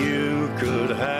you could have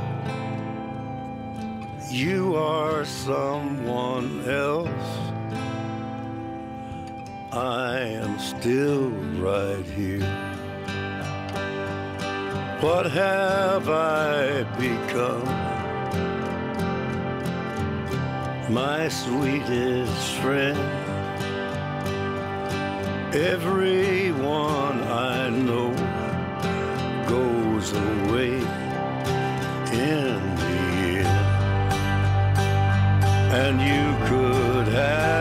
You are someone else. I am still right here. What have I become? My sweetest friend. Everyone I know goes away in And you could have